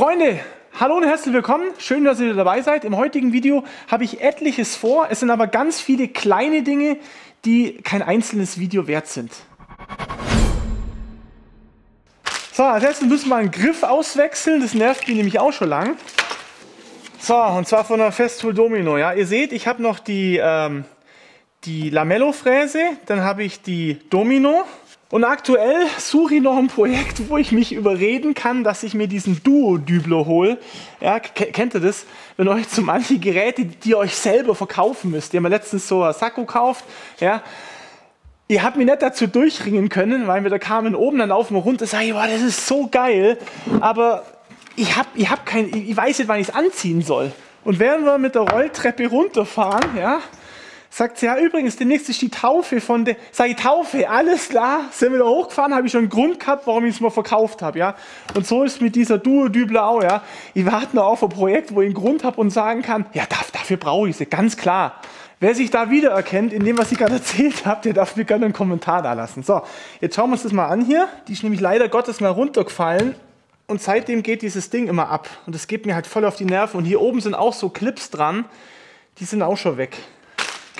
Freunde, hallo und herzlich willkommen. Schön, dass ihr dabei seid. Im heutigen Video habe ich etliches vor. Es sind aber ganz viele kleine Dinge, die kein einzelnes Video wert sind. So, als erstes müssen wir einen Griff auswechseln. Das nervt mich nämlich auch schon lang. So, und zwar von der Festool Domino. Ja, ihr seht, ich habe noch die, ähm, die Lamello-Fräse, dann habe ich die Domino. Und aktuell suche ich noch ein Projekt, wo ich mich überreden kann, dass ich mir diesen Duo-Dübler hole. Ja, kennt ihr das? Wenn euch zu manche Geräte, die ihr euch selber verkaufen müsst. Ihr habt mir letztens so ein Sakko gekauft. Ja, ihr habt mich nicht dazu durchringen können, weil wir da kamen oben, dann laufen wir runter, sage ich, wow, das ist so geil. Aber ich, hab, ich, hab kein, ich weiß nicht, wann ich es anziehen soll. Und während wir mit der Rolltreppe runterfahren, ja, Sagt sie, ja übrigens, demnächst ist die Taufe von der, sag ich, Taufe, alles klar, sind wir da hochgefahren, habe ich schon einen Grund gehabt, warum ich es mal verkauft habe, ja. Und so ist mit dieser Duo-Dübler auch, ja. Ich warte noch auf ein Projekt, wo ich einen Grund habe und sagen kann, ja, dafür brauche ich sie, ganz klar. Wer sich da wiedererkennt in dem, was ich gerade erzählt habe, der darf mir gerne einen Kommentar da lassen. So, jetzt schauen wir uns das mal an hier. Die ist nämlich leider Gottes mal runtergefallen und seitdem geht dieses Ding immer ab. Und das geht mir halt voll auf die Nerven. Und hier oben sind auch so Clips dran, die sind auch schon weg.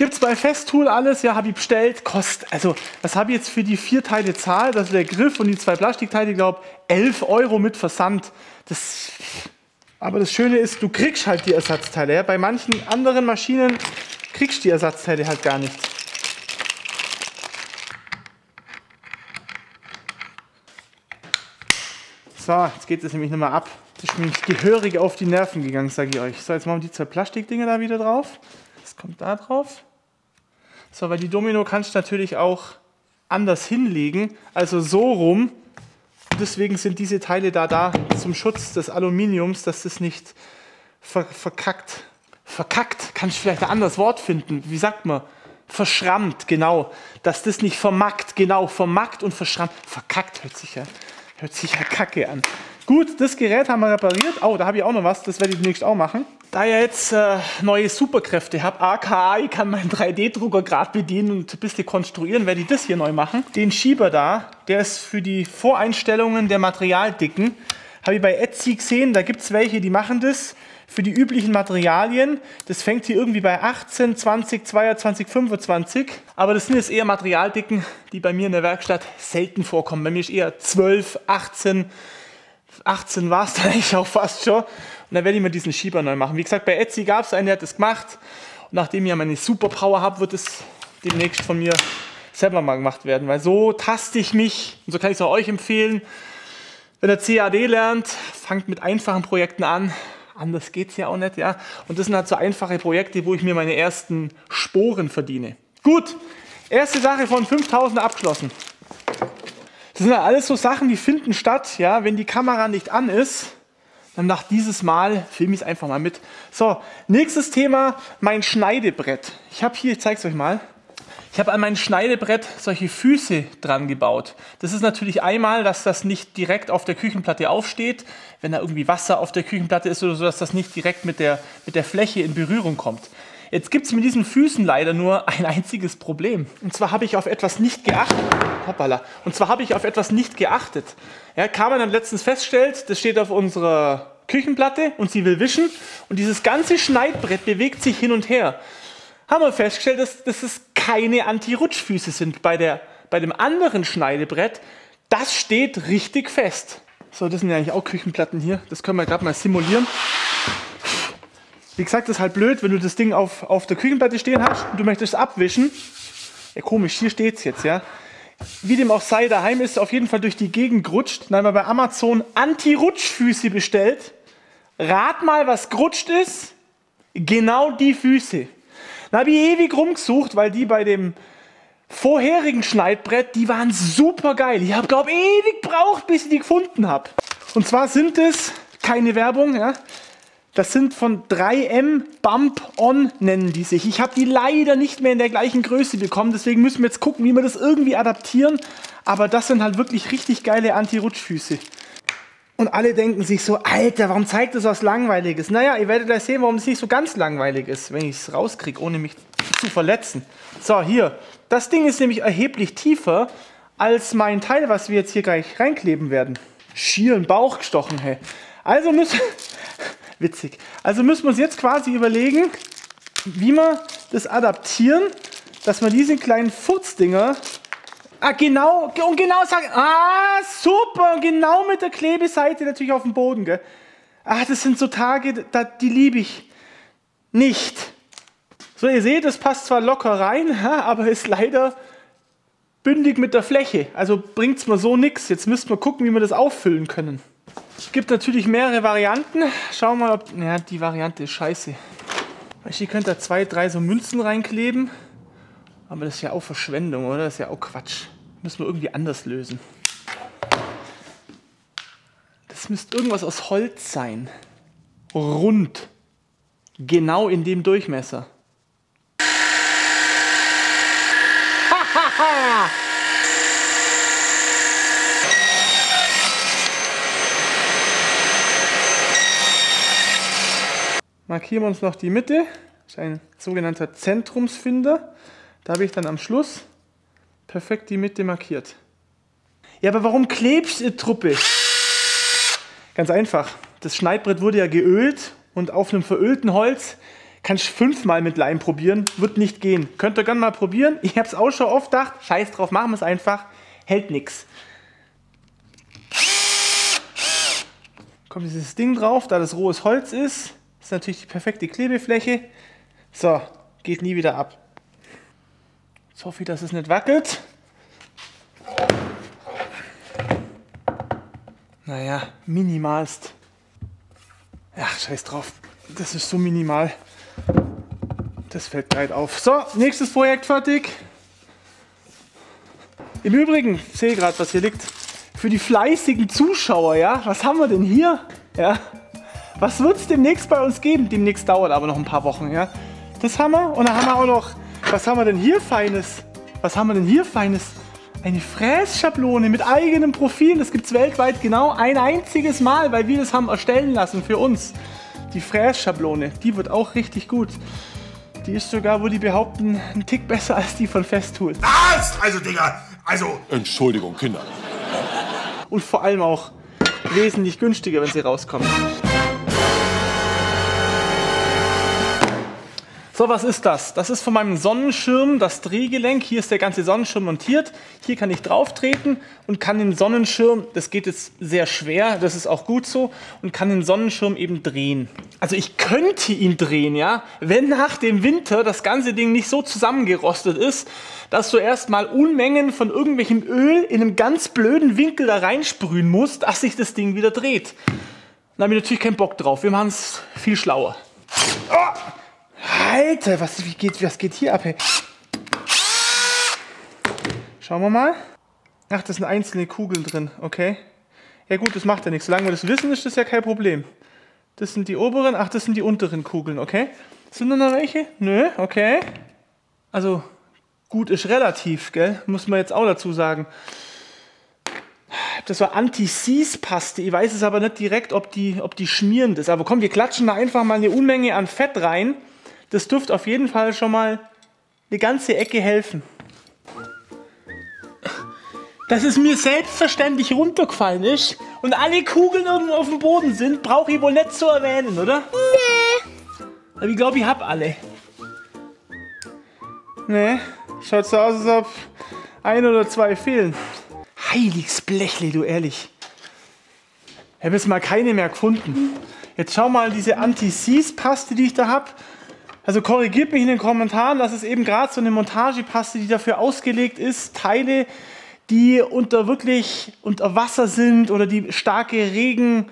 Gibt es bei Festool alles, ja, habe ich bestellt, kostet, also was habe ich jetzt für die vier Teile zahlt, also der Griff und die zwei Plastikteile, ich glaube 11 Euro mit Versand. Das, aber das Schöne ist, du kriegst halt die Ersatzteile. Ja? Bei manchen anderen Maschinen kriegst du die Ersatzteile halt gar nicht. So, jetzt geht es nämlich nochmal ab. Das ist nämlich gehörig auf die Nerven gegangen, sage ich euch. So, jetzt machen wir die zwei Plastikdinger da wieder drauf. Das kommt da drauf. So, weil die Domino kannst du natürlich auch anders hinlegen, also so rum. Deswegen sind diese Teile da da zum Schutz des Aluminiums, dass das nicht ver verkackt. Verkackt, kannst du vielleicht ein anderes Wort finden. Wie sagt man? Verschrammt, genau. Dass das nicht vermackt, genau. Vermackt und verschrammt. Verkackt hört sich ja, hört sich ja kacke an. Gut, das Gerät haben wir repariert. Oh, da habe ich auch noch was, das werde ich demnächst auch machen. Da ich jetzt äh, neue Superkräfte habe, aka ich kann meinen 3D-Drucker gerade bedienen und ein bisschen konstruieren, werde ich das hier neu machen. Den Schieber da, der ist für die Voreinstellungen der Materialdicken. Habe ich bei Etsy gesehen, da gibt es welche, die machen das für die üblichen Materialien. Das fängt hier irgendwie bei 18, 20, 22, 25. Aber das sind jetzt eher Materialdicken, die bei mir in der Werkstatt selten vorkommen. Bei mir ist eher 12, 18, 18 war es dann eigentlich auch fast schon. Und dann werde ich mir diesen Schieber neu machen. Wie gesagt, bei Etsy gab es einen, der hat das gemacht. Und nachdem ich ja meine Superpower habe, wird es demnächst von mir selber mal gemacht werden. Weil so taste ich mich, und so kann ich es auch euch empfehlen, wenn ihr CAD lernt, fangt mit einfachen Projekten an. Anders geht es ja auch nicht, ja. Und das sind halt so einfache Projekte, wo ich mir meine ersten Sporen verdiene. Gut, erste Sache von 5000 abgeschlossen. Das sind ja alles so Sachen, die finden statt, ja, wenn die Kamera nicht an ist dann nach dieses Mal filme ich es einfach mal mit. So, nächstes Thema, mein Schneidebrett. Ich habe hier, ich zeige es euch mal. Ich habe an mein Schneidebrett solche Füße dran gebaut. Das ist natürlich einmal, dass das nicht direkt auf der Küchenplatte aufsteht, wenn da irgendwie Wasser auf der Küchenplatte ist oder so, dass das nicht direkt mit der, mit der Fläche in Berührung kommt. Jetzt gibt es mit diesen Füßen leider nur ein einziges Problem. Und zwar habe ich auf etwas nicht geachtet. Hoppala. Und zwar habe ich auf etwas nicht geachtet. Ja, man dann letztens feststellt, das steht auf unserer Küchenplatte und sie will wischen und dieses ganze Schneidbrett bewegt sich hin und her. Haben wir festgestellt, dass, dass es keine Anti-Rutschfüße sind. Bei, der, bei dem anderen Schneidebrett, das steht richtig fest. So, das sind ja eigentlich auch Küchenplatten hier. Das können wir gerade mal simulieren. Wie gesagt, das ist halt blöd, wenn du das Ding auf, auf der Küchenplatte stehen hast und du möchtest es abwischen. Ja, komisch, hier steht es jetzt, ja. Wie dem auch sei, daheim ist es auf jeden Fall durch die Gegend gerutscht. Dann haben wir bei Amazon Anti-Rutschfüße bestellt. Rat mal, was gerutscht ist. Genau die Füße. Da habe ich ewig rumgesucht, weil die bei dem vorherigen Schneidbrett, die waren super geil. Ich habe, glaube ich, ewig gebraucht, bis ich die gefunden habe. Und zwar sind es, keine Werbung, ja, das sind von 3M Bump On nennen die sich. Ich habe die leider nicht mehr in der gleichen Größe bekommen, deswegen müssen wir jetzt gucken, wie wir das irgendwie adaptieren. Aber das sind halt wirklich richtig geile Anti-Rutschfüße. Und alle denken sich so, Alter, warum zeigt das was Langweiliges? Naja, ihr werdet gleich sehen, warum es nicht so ganz langweilig ist, wenn ich es rauskriege, ohne mich zu verletzen. So, hier. Das Ding ist nämlich erheblich tiefer als mein Teil, was wir jetzt hier gleich reinkleben werden. Schier in Bauch gestochen, hey. Also müssen, witzig, also müssen wir uns jetzt quasi überlegen, wie wir das adaptieren, dass wir diese kleinen Furzdinger Ah, genau, und genau sagen. Ah, super, genau mit der Klebeseite natürlich auf dem Boden, gell? Ah, das sind so Tage, da, die liebe ich nicht. So, ihr seht, das passt zwar locker rein, aber ist leider bündig mit der Fläche. Also bringt es mir so nichts. Jetzt müssten wir gucken, wie wir das auffüllen können. Es gibt natürlich mehrere Varianten. Schauen wir mal, ob... Ja, die Variante ist scheiße. Ihr könnt da zwei, drei so Münzen reinkleben. Aber das ist ja auch Verschwendung, oder? Das ist ja auch Quatsch. Müssen wir irgendwie anders lösen. Das müsste irgendwas aus Holz sein. Rund. Genau in dem Durchmesser. Markieren wir uns noch die Mitte. Das ist ein sogenannter Zentrumsfinder. Da habe ich dann am Schluss perfekt die Mitte markiert. Ja, aber warum klebst du Truppe? Ganz einfach. Das Schneidbrett wurde ja geölt und auf einem verölten Holz kannst du fünfmal mit Leim probieren, wird nicht gehen. Könnt ihr gerne mal probieren. Ich habe es auch schon oft gedacht, scheiß drauf, machen wir es einfach. Hält nichts. Kommt dieses Ding drauf, da das rohes Holz ist. Ist natürlich die perfekte Klebefläche. So, geht nie wieder ab. Jetzt hoffe ich, dass es nicht wackelt. Naja, minimalst. Ach, scheiß drauf. Das ist so minimal. Das fällt gleich auf. So, nächstes Projekt fertig. Im Übrigen, ich sehe gerade, was hier liegt. Für die fleißigen Zuschauer, ja, was haben wir denn hier? Ja, was wird es demnächst bei uns geben? Demnächst dauert aber noch ein paar Wochen, ja. Das haben wir. Und dann haben wir auch noch, was haben wir denn hier Feines? Was haben wir denn hier Feines? Eine Frässchablone mit eigenem Profil. Das gibt es weltweit genau ein einziges Mal, weil wir das haben erstellen lassen für uns. Die Frässchablone, die wird auch richtig gut. Die ist sogar, wo die behaupten, ein Tick besser als die von Festool. Was? Also, Digga, also... Entschuldigung, Kinder. Und vor allem auch wesentlich günstiger, wenn sie rauskommen. So, was ist das? Das ist von meinem Sonnenschirm das Drehgelenk. Hier ist der ganze Sonnenschirm montiert. Hier kann ich drauf treten und kann den Sonnenschirm, das geht jetzt sehr schwer, das ist auch gut so, und kann den Sonnenschirm eben drehen. Also ich könnte ihn drehen, ja, wenn nach dem Winter das ganze Ding nicht so zusammengerostet ist, dass du erstmal Unmengen von irgendwelchem Öl in einem ganz blöden Winkel da reinsprühen musst, dass sich das Ding wieder dreht. Da habe ich natürlich keinen Bock drauf. Wir machen es viel schlauer. Oh! Alter, was, geht, was geht hier ab? Hey? Schauen wir mal. Ach, das sind einzelne Kugeln drin. Okay. Ja gut, das macht ja nichts. Solange wir das wissen, ist das ja kein Problem. Das sind die oberen, ach, das sind die unteren Kugeln, okay? Sind da noch welche? Nö, okay. Also, gut ist relativ, gell? Muss man jetzt auch dazu sagen. Das war Anti-Seize-Paste. Ich weiß es aber nicht direkt, ob die, ob die schmierend ist. Aber komm, wir klatschen da einfach mal eine Unmenge an Fett rein. Das dürfte auf jeden Fall schon mal eine ganze Ecke helfen. Dass es mir selbstverständlich runtergefallen ist und alle Kugeln irgendwo auf dem Boden sind, brauche ich wohl nicht zu erwähnen, oder? Nee. Aber ich glaube, ich habe alle. Nee, schaut so aus, als ob ein oder zwei fehlen. Heiliges Blechle, du ehrlich. Ich habe jetzt mal keine mehr gefunden. Jetzt schau mal diese Anti-Seize-Paste, die ich da habe. Also korrigiert mich in den Kommentaren, dass es eben gerade so eine Montagepaste, die dafür ausgelegt ist, Teile, die unter wirklich unter Wasser sind oder die starke Regen,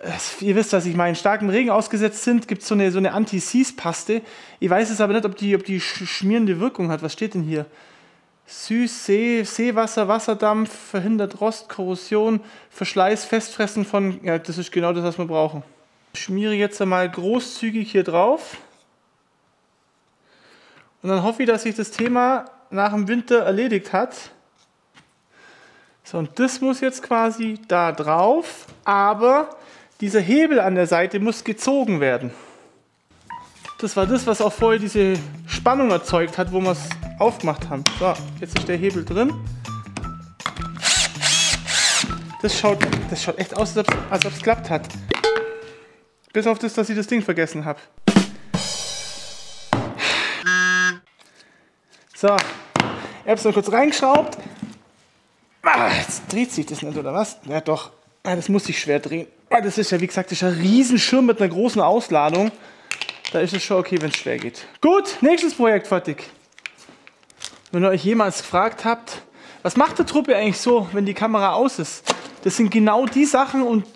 äh, ihr wisst, was ich meine, starkem Regen ausgesetzt sind, gibt so es eine, so eine Anti-Seize-Paste. Ich weiß es aber nicht, ob die, ob die schmierende Wirkung hat. Was steht denn hier? Süß, See, Seewasser, Wasserdampf, verhindert Rost, Korrosion, Verschleiß, Festfressen von. Ja, das ist genau das, was wir brauchen. Ich schmiere jetzt einmal großzügig hier drauf. Und dann hoffe ich, dass sich das Thema nach dem Winter erledigt hat. So, und das muss jetzt quasi da drauf, aber dieser Hebel an der Seite muss gezogen werden. Das war das, was auch vorher diese Spannung erzeugt hat, wo wir es aufgemacht haben. So, jetzt ist der Hebel drin. Das schaut, das schaut echt aus, als ob es geklappt hat. Bis auf das, dass ich das Ding vergessen habe. So, ich hab's noch kurz reingeschraubt. Ah, jetzt dreht sich das nicht, oder was? Ja, doch. Ah, das muss sich schwer drehen. Ah, das ist ja, wie gesagt, das ist ein Riesenschirm mit einer großen Ausladung. Da ist es schon okay, wenn es schwer geht. Gut, nächstes Projekt fertig. Wenn ihr euch jemals gefragt habt, was macht der Truppe eigentlich so, wenn die Kamera aus ist? Das sind genau die Sachen und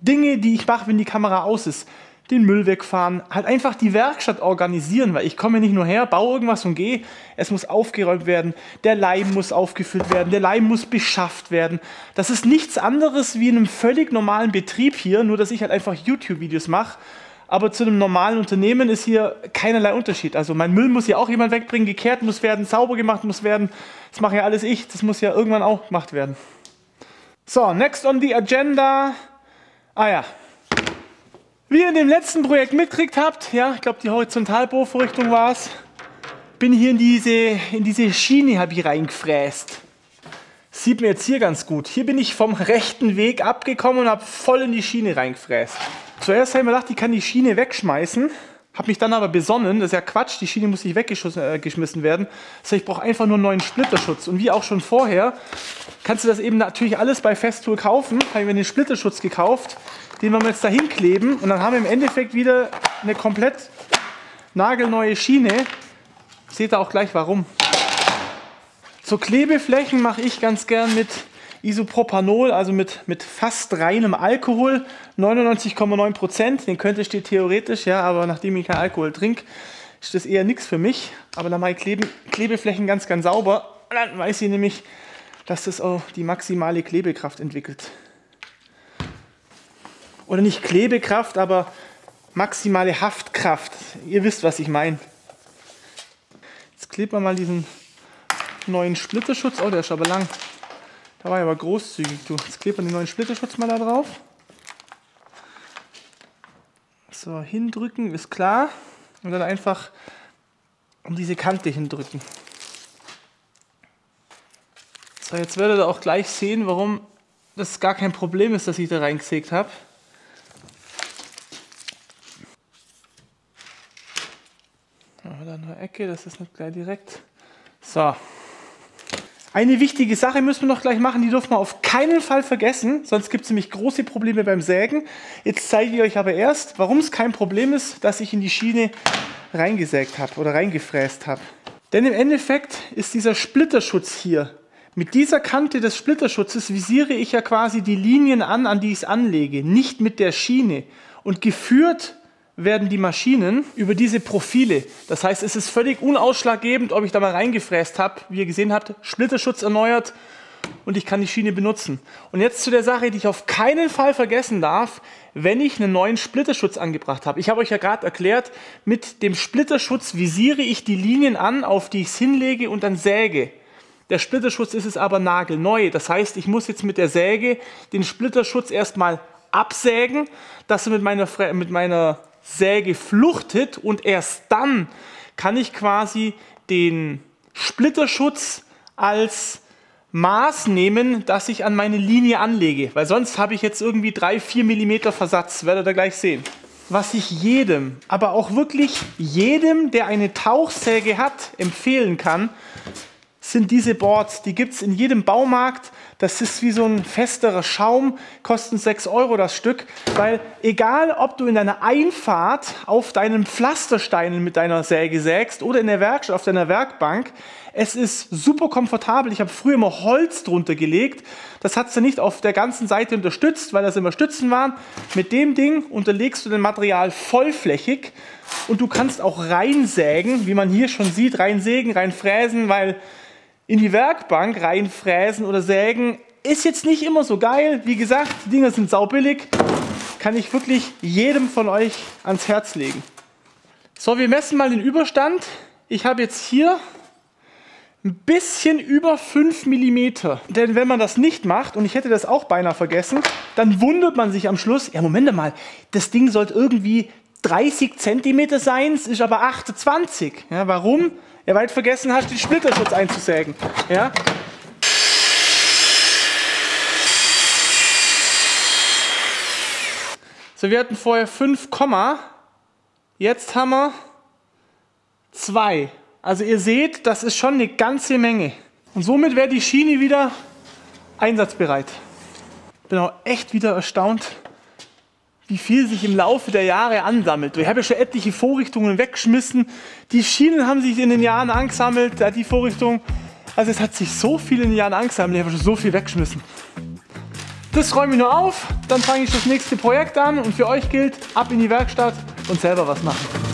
Dinge, die ich mache, wenn die Kamera aus ist. Den Müll wegfahren, halt einfach die Werkstatt organisieren, weil ich komme nicht nur her, baue irgendwas und gehe. Es muss aufgeräumt werden, der Leim muss aufgefüllt werden, der Leim muss beschafft werden. Das ist nichts anderes wie in einem völlig normalen Betrieb hier, nur dass ich halt einfach YouTube-Videos mache. Aber zu einem normalen Unternehmen ist hier keinerlei Unterschied. Also mein Müll muss ja auch jemand wegbringen, gekehrt muss werden, sauber gemacht muss werden. Das mache ja alles ich, das muss ja irgendwann auch gemacht werden. So, next on the agenda. Ah ja. Wie ihr in dem letzten Projekt mitkriegt habt, ja, ich glaube die Horizontalbohrvorrichtung war es, bin hier in diese, in diese Schiene habe ich reingefräst. Sieht man jetzt hier ganz gut. Hier bin ich vom rechten Weg abgekommen und habe voll in die Schiene reingefräst. Zuerst habe ich mir gedacht, ich kann die Schiene wegschmeißen. Habe mich dann aber besonnen, das ist ja Quatsch, die Schiene muss nicht weggeschmissen äh, werden. Das heißt, ich brauche einfach nur einen neuen Splitterschutz. Und wie auch schon vorher, kannst du das eben natürlich alles bei Festool kaufen. Habe ich mir den Splitterschutz gekauft, den wir jetzt dahin kleben. Und dann haben wir im Endeffekt wieder eine komplett nagelneue Schiene. Seht ihr auch gleich warum. So Klebeflächen mache ich ganz gern mit Isopropanol, also mit, mit fast reinem Alkohol, 99,9 Prozent. Den könnte steht theoretisch, ja, aber nachdem ich keinen Alkohol trinke, ist das eher nichts für mich. Aber dann mache ich Klebe, Klebeflächen ganz, ganz sauber. Und dann weiß ich nämlich, dass das auch die maximale Klebekraft entwickelt. Oder nicht Klebekraft, aber maximale Haftkraft. Ihr wisst, was ich meine. Jetzt klebt man mal diesen neuen Splitterschutz. Oh, der ist aber lang. Da war ich aber großzügig, du. Jetzt klebt man den neuen Splitterschutz mal da drauf. So, hindrücken ist klar. Und dann einfach um diese Kante hindrücken. So, jetzt werdet ihr auch gleich sehen, warum das gar kein Problem ist, dass ich da reingesägt habe. Aber dann eine Ecke, das ist nicht gleich direkt. So, eine wichtige Sache müssen wir noch gleich machen, die dürfen wir auf keinen Fall vergessen, sonst gibt es nämlich große Probleme beim Sägen. Jetzt zeige ich euch aber erst, warum es kein Problem ist, dass ich in die Schiene reingesägt habe oder reingefräst habe. Denn im Endeffekt ist dieser Splitterschutz hier, mit dieser Kante des Splitterschutzes visiere ich ja quasi die Linien an, an die ich es anlege, nicht mit der Schiene. Und geführt werden die Maschinen über diese Profile. Das heißt, es ist völlig unausschlaggebend, ob ich da mal reingefräst habe. Wie ihr gesehen habt, Splitterschutz erneuert und ich kann die Schiene benutzen. Und jetzt zu der Sache, die ich auf keinen Fall vergessen darf, wenn ich einen neuen Splitterschutz angebracht habe. Ich habe euch ja gerade erklärt, mit dem Splitterschutz visiere ich die Linien an, auf die ich es hinlege und dann säge. Der Splitterschutz ist es aber nagelneu. Das heißt, ich muss jetzt mit der Säge den Splitterschutz erstmal absägen, dass er mit meiner, mit meiner Säge fluchtet und erst dann kann ich quasi den Splitterschutz als Maß nehmen, das ich an meine Linie anlege, weil sonst habe ich jetzt irgendwie 3-4 mm Versatz, werdet ihr gleich sehen. Was ich jedem, aber auch wirklich jedem, der eine Tauchsäge hat, empfehlen kann, sind diese Boards. Die gibt es in jedem Baumarkt. Das ist wie so ein festerer Schaum, kosten 6 Euro das Stück, weil egal ob du in deiner Einfahrt auf deinen Pflastersteinen mit deiner Säge sägst oder in der Werkstatt auf deiner Werkbank, es ist super komfortabel. Ich habe früher immer Holz drunter gelegt. Das hat es dann nicht auf der ganzen Seite unterstützt, weil das immer Stützen waren. Mit dem Ding unterlegst du dein Material vollflächig und du kannst auch reinsägen, wie man hier schon sieht, reinsägen, reinfräsen, weil in die Werkbank reinfräsen oder sägen ist jetzt nicht immer so geil. Wie gesagt, die Dinger sind saubillig. Kann ich wirklich jedem von euch ans Herz legen. So, wir messen mal den Überstand. Ich habe jetzt hier ein bisschen über 5 mm. Denn wenn man das nicht macht, und ich hätte das auch beinahe vergessen, dann wundert man sich am Schluss, ja Moment mal, das Ding sollte irgendwie 30 cm sein, es ist aber 28. Ja, warum? Ja, weil du vergessen hast, den Splitterschutz einzusägen. Ja? So, wir hatten vorher 5, jetzt haben wir 2. Also ihr seht, das ist schon eine ganze Menge. Und somit wäre die Schiene wieder einsatzbereit. Bin auch echt wieder erstaunt, wie viel sich im Laufe der Jahre ansammelt. Ich habe ja schon etliche Vorrichtungen weggeschmissen. Die Schienen haben sich in den Jahren angesammelt, die Vorrichtung. Also es hat sich so viel in den Jahren angesammelt, ich habe schon so viel weggeschmissen. Das räume ich nur auf, dann fange ich das nächste Projekt an und für euch gilt, ab in die Werkstatt und selber was machen.